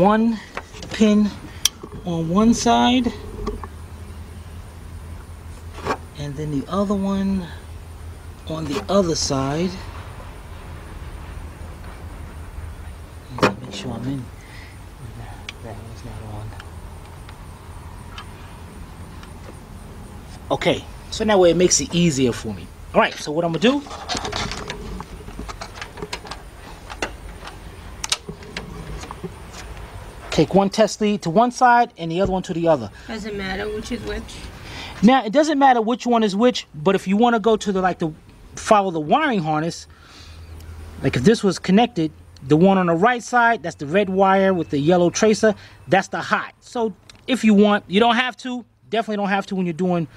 one pin on one side and then the other one on the other side. Make sure I'm in. Okay, so that way it makes it easier for me. All right, so what I'm gonna do take one test lead to one side and the other one to the other. Doesn't matter which is which. Now it doesn't matter which one is which, but if you want to go to the like the follow the wiring harness, like if this was connected, the one on the right side, that's the red wire with the yellow tracer, that's the hot. So if you want, you don't have to, definitely don't have to when you're doing